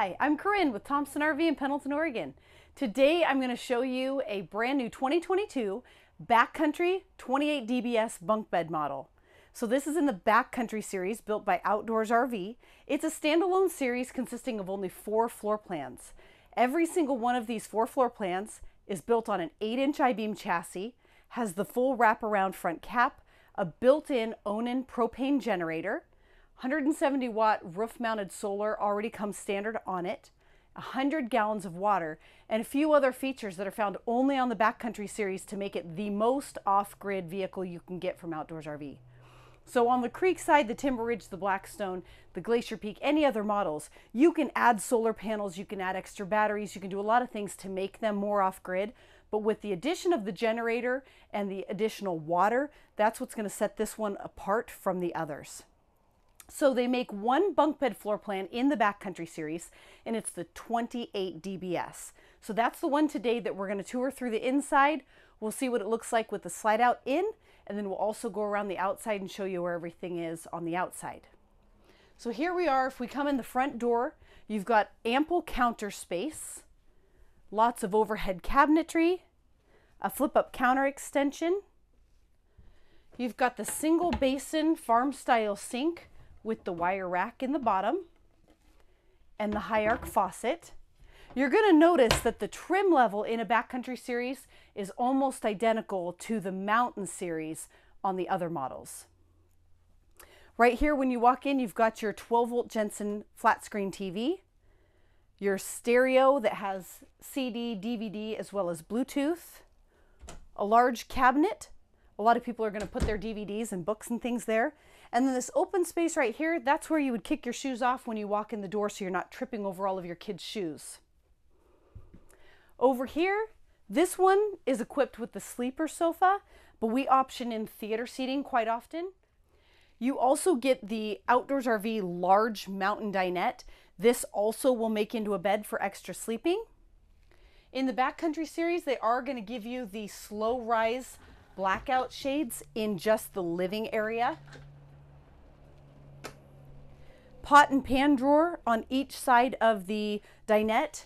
Hi, I'm Corinne with Thompson RV in Pendleton, Oregon. Today I'm going to show you a brand new 2022 Backcountry 28 DBS bunk bed model. So this is in the Backcountry series built by Outdoors RV. It's a standalone series consisting of only four floor plans. Every single one of these four floor plans is built on an 8-inch I-beam chassis, has the full wraparound front cap, a built-in Onan propane generator, 170 watt roof mounted solar already comes standard on it, 100 gallons of water, and a few other features that are found only on the Backcountry series to make it the most off grid vehicle you can get from Outdoors RV. So on the Creekside, the Timber Ridge, the Blackstone, the Glacier Peak, any other models, you can add solar panels, you can add extra batteries, you can do a lot of things to make them more off grid. But with the addition of the generator and the additional water, that's what's going to set this one apart from the others. So they make one bunk bed floor plan in the Backcountry series, and it's the 28 DBS. So that's the one today that we're going to tour through the inside. We'll see what it looks like with the slide out in, and then we'll also go around the outside and show you where everything is on the outside. So here we are. If we come in the front door, you've got ample counter space, lots of overhead cabinetry, a flip-up counter extension. You've got the single basin farm style sink with the wire rack in the bottom and the high arc faucet. You're going to notice that the trim level in a backcountry series is almost identical to the mountain series on the other models. Right here, when you walk in, you've got your 12 volt Jensen flat screen TV, your stereo that has CD, DVD, as well as Bluetooth, a large cabinet. A lot of people are going to put their DVDs and books and things there. And then this open space right here, that's where you would kick your shoes off when you walk in the door so you're not tripping over all of your kids' shoes. Over here, this one is equipped with the sleeper sofa, but we option in theater seating quite often. You also get the Outdoors RV large mountain dinette. This also will make into a bed for extra sleeping. In the Backcountry series, they are going to give you the slow rise blackout shades in just the living area pot and pan drawer on each side of the dinette.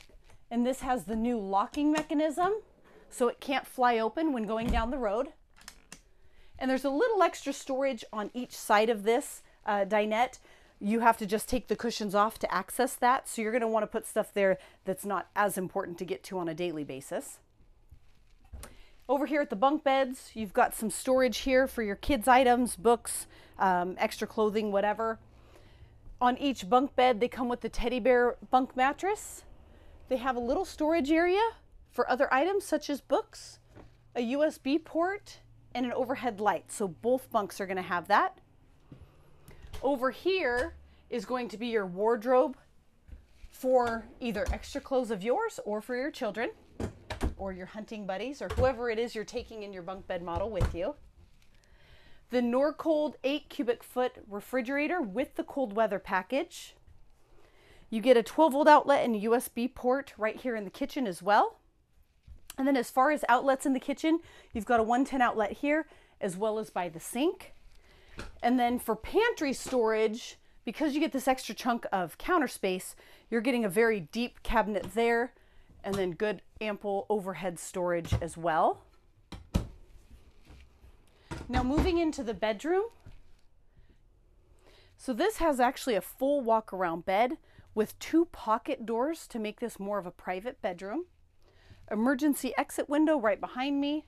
And this has the new locking mechanism so it can't fly open when going down the road. And there's a little extra storage on each side of this uh, dinette. You have to just take the cushions off to access that. So you're going to want to put stuff there that's not as important to get to on a daily basis. Over here at the bunk beds, you've got some storage here for your kids' items, books, um, extra clothing, whatever. On each bunk bed, they come with the teddy bear bunk mattress. They have a little storage area for other items such as books, a USB port, and an overhead light. So both bunks are going to have that. Over here is going to be your wardrobe for either extra clothes of yours or for your children or your hunting buddies or whoever it is you're taking in your bunk bed model with you the Norcold 8 cubic foot refrigerator with the cold weather package. You get a 12 volt outlet and a USB port right here in the kitchen as well. And then as far as outlets in the kitchen, you've got a 110 outlet here as well as by the sink. And then for pantry storage, because you get this extra chunk of counter space, you're getting a very deep cabinet there and then good ample overhead storage as well. Now moving into the bedroom. So this has actually a full walk around bed with two pocket doors to make this more of a private bedroom. Emergency exit window right behind me.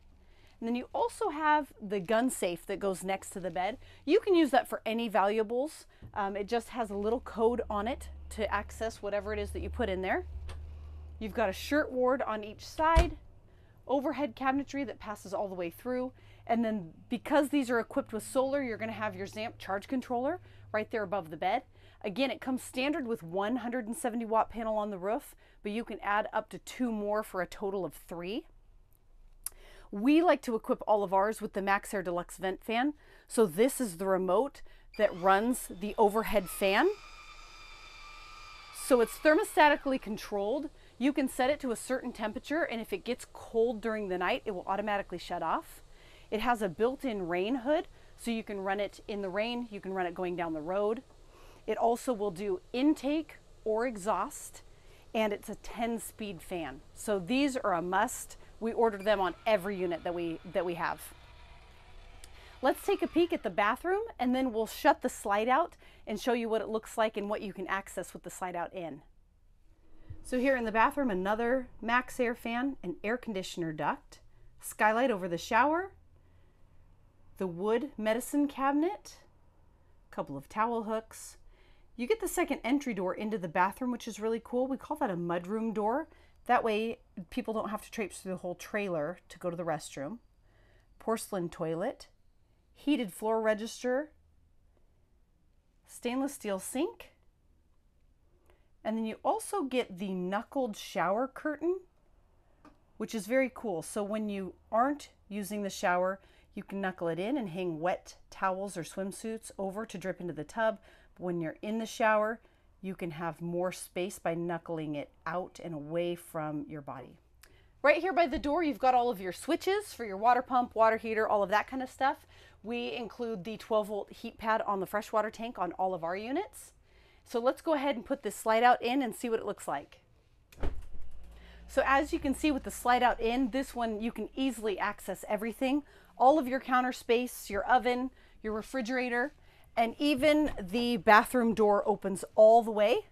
And then you also have the gun safe that goes next to the bed. You can use that for any valuables. Um, it just has a little code on it to access whatever it is that you put in there. You've got a shirt ward on each side, overhead cabinetry that passes all the way through, and then because these are equipped with solar, you're going to have your ZAMP charge controller right there above the bed. Again, it comes standard with 170 watt panel on the roof, but you can add up to two more for a total of three. We like to equip all of ours with the MaxxAir Deluxe vent fan. So this is the remote that runs the overhead fan. So it's thermostatically controlled. You can set it to a certain temperature and if it gets cold during the night, it will automatically shut off. It has a built-in rain hood, so you can run it in the rain, you can run it going down the road. It also will do intake or exhaust, and it's a 10 speed fan. So these are a must. We order them on every unit that we, that we have. Let's take a peek at the bathroom and then we'll shut the slide out and show you what it looks like and what you can access with the slide out in. So here in the bathroom, another MaxxAir fan, an air conditioner duct, skylight over the shower, the wood medicine cabinet, a couple of towel hooks. You get the second entry door into the bathroom, which is really cool. We call that a mudroom door. That way people don't have to traipse through the whole trailer to go to the restroom. Porcelain toilet, heated floor register, stainless steel sink, and then you also get the knuckled shower curtain, which is very cool. So when you aren't using the shower, you can knuckle it in and hang wet towels or swimsuits over to drip into the tub. But when you're in the shower, you can have more space by knuckling it out and away from your body. Right here by the door, you've got all of your switches for your water pump, water heater, all of that kind of stuff. We include the 12 volt heat pad on the freshwater tank on all of our units. So let's go ahead and put this slide out in and see what it looks like. So as you can see with the slide out in, this one you can easily access everything. All of your counter space, your oven, your refrigerator, and even the bathroom door opens all the way.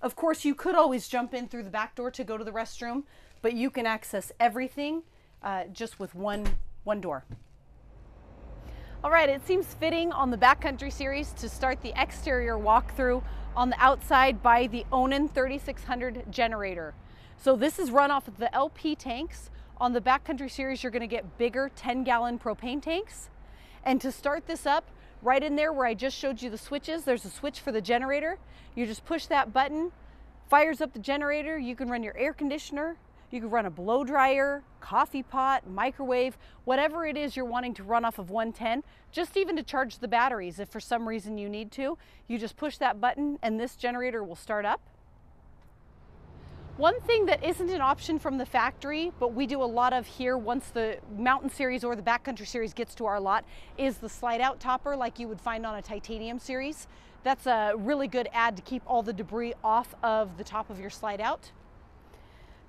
Of course, you could always jump in through the back door to go to the restroom, but you can access everything uh, just with one, one door. All right, it seems fitting on the Backcountry Series to start the exterior walkthrough on the outside by the Onan 3600 generator. So this is run off of the LP tanks. On the Backcountry Series, you're gonna get bigger 10 gallon propane tanks. And to start this up, right in there where I just showed you the switches, there's a switch for the generator. You just push that button, fires up the generator. You can run your air conditioner, you can run a blow dryer, coffee pot, microwave, whatever it is you're wanting to run off of 110, just even to charge the batteries if for some reason you need to. You just push that button and this generator will start up. One thing that isn't an option from the factory, but we do a lot of here once the Mountain Series or the Backcountry Series gets to our lot, is the slide out topper like you would find on a Titanium Series. That's a really good add to keep all the debris off of the top of your slide out.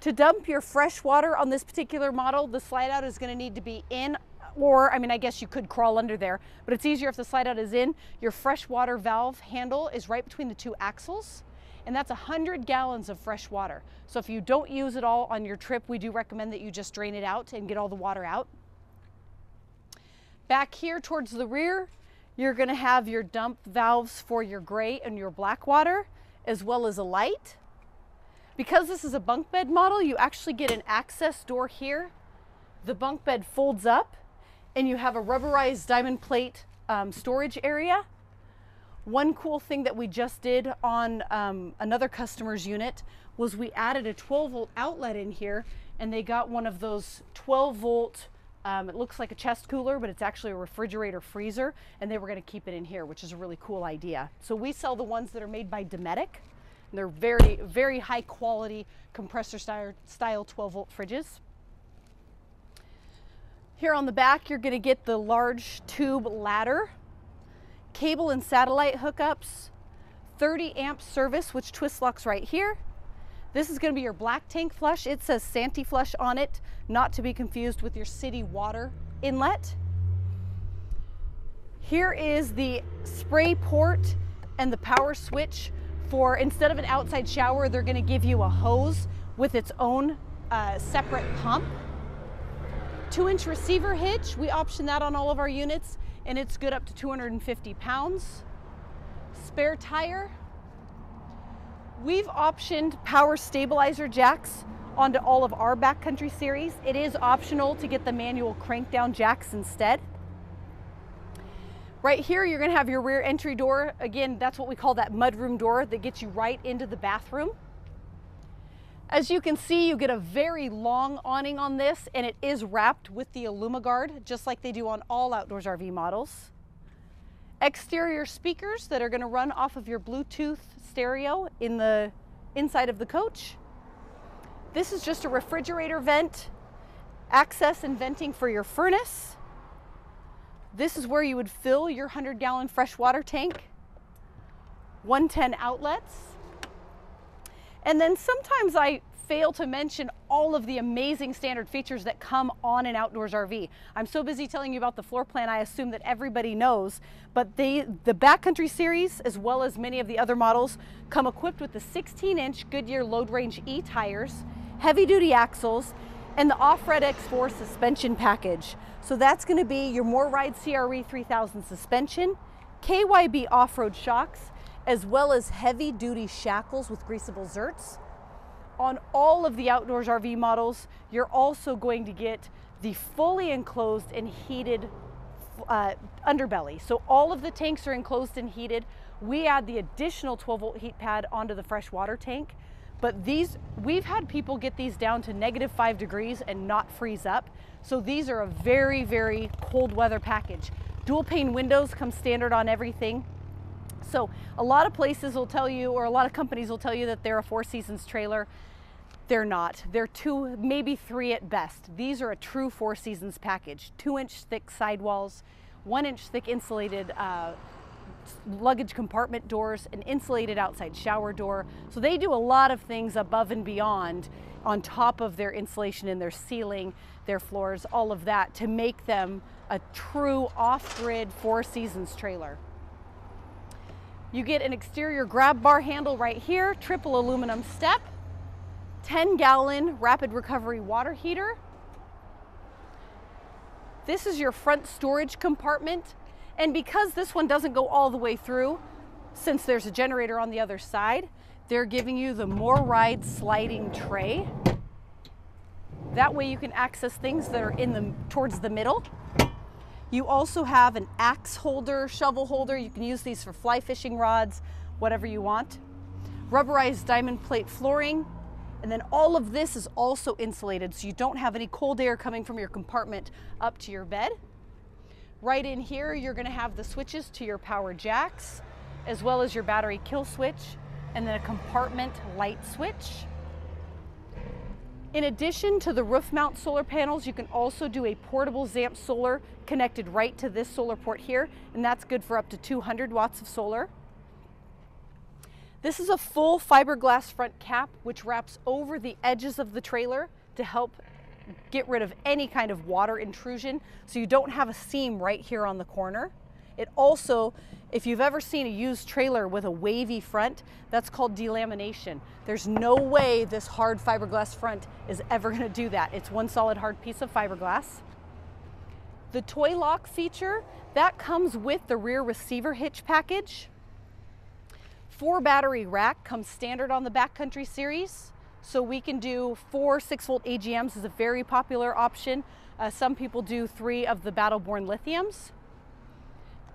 To dump your fresh water on this particular model, the slide out is gonna need to be in or I mean, I guess you could crawl under there, but it's easier if the slide out is in. Your fresh water valve handle is right between the two axles, and that's 100 gallons of fresh water. So if you don't use it all on your trip, we do recommend that you just drain it out and get all the water out. Back here towards the rear, you're gonna have your dump valves for your gray and your black water, as well as a light. Because this is a bunk bed model, you actually get an access door here. The bunk bed folds up and you have a rubberized diamond plate um, storage area. One cool thing that we just did on um, another customer's unit was we added a 12 volt outlet in here and they got one of those 12 volt um, it looks like a chest cooler, but it's actually a refrigerator freezer, and they were going to keep it in here, which is a really cool idea. So we sell the ones that are made by Dometic. They're very, very high quality compressor style, style 12 volt fridges. Here on the back, you're gonna get the large tube ladder, cable and satellite hookups, 30 amp service, which twist locks right here. This is gonna be your black tank flush. It says Santee flush on it, not to be confused with your city water inlet. Here is the spray port and the power switch for instead of an outside shower, they're gonna give you a hose with its own uh, separate pump. Two inch receiver hitch, we option that on all of our units and it's good up to 250 pounds. Spare tire. We've optioned power stabilizer jacks onto all of our backcountry series. It is optional to get the manual crank down jacks instead. Right here, you're gonna have your rear entry door. Again, that's what we call that mudroom door that gets you right into the bathroom. As you can see, you get a very long awning on this and it is wrapped with the AlumiGuard, just like they do on all Outdoors RV models. Exterior speakers that are gonna run off of your Bluetooth stereo in the inside of the coach. This is just a refrigerator vent, access and venting for your furnace. This is where you would fill your 100 gallon freshwater tank. 110 outlets. And then sometimes I fail to mention all of the amazing standard features that come on an outdoors RV. I'm so busy telling you about the floor plan, I assume that everybody knows, but they, the Backcountry series, as well as many of the other models, come equipped with the 16 inch Goodyear Load Range E tires, heavy duty axles, and the Off-Road X4 suspension package. So that's gonna be your MORryde CRE 3000 suspension, KYB off-road shocks, as well as heavy duty shackles with greasable zerts, on all of the outdoors RV models, you're also going to get the fully enclosed and heated uh, underbelly. So all of the tanks are enclosed and heated. We add the additional 12 volt heat pad onto the fresh water tank. But these, we've had people get these down to negative five degrees and not freeze up. So these are a very, very cold weather package. Dual pane windows come standard on everything. So a lot of places will tell you, or a lot of companies will tell you that they're a Four Seasons trailer. They're not. They're two, maybe three at best. These are a true Four Seasons package. Two inch thick sidewalls, one inch thick insulated uh, luggage compartment doors, an insulated outside shower door. So they do a lot of things above and beyond on top of their insulation in their ceiling, their floors, all of that to make them a true off-grid Four Seasons trailer. You get an exterior grab bar handle right here, triple aluminum step, 10 gallon rapid recovery water heater. This is your front storage compartment. And because this one doesn't go all the way through, since there's a generator on the other side, they're giving you the MORryde sliding tray. That way you can access things that are in the towards the middle. You also have an axe holder, shovel holder. You can use these for fly fishing rods, whatever you want. Rubberized diamond plate flooring. And then all of this is also insulated so you don't have any cold air coming from your compartment up to your bed. Right in here, you're gonna have the switches to your power jacks, as well as your battery kill switch, and then a compartment light switch. In addition to the roof mount solar panels, you can also do a portable ZAMP solar connected right to this solar port here, and that's good for up to 200 watts of solar. This is a full fiberglass front cap which wraps over the edges of the trailer to help get rid of any kind of water intrusion so you don't have a seam right here on the corner. It also, if you've ever seen a used trailer with a wavy front, that's called delamination. There's no way this hard fiberglass front is ever gonna do that. It's one solid hard piece of fiberglass. The toy lock feature, that comes with the rear receiver hitch package. Four battery rack comes standard on the Backcountry series. So we can do four six volt AGMs is a very popular option. Uh, some people do three of the Battleborn lithiums.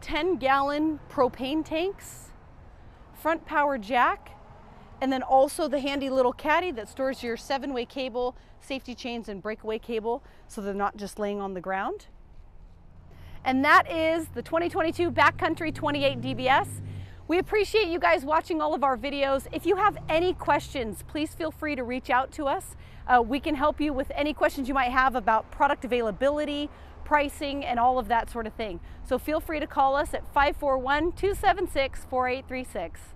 10 gallon propane tanks, front power jack, and then also the handy little caddy that stores your seven way cable, safety chains, and breakaway cable so they're not just laying on the ground. And that is the 2022 Backcountry 28 DBS. We appreciate you guys watching all of our videos. If you have any questions, please feel free to reach out to us. Uh, we can help you with any questions you might have about product availability, pricing, and all of that sort of thing. So feel free to call us at 541 276 4836.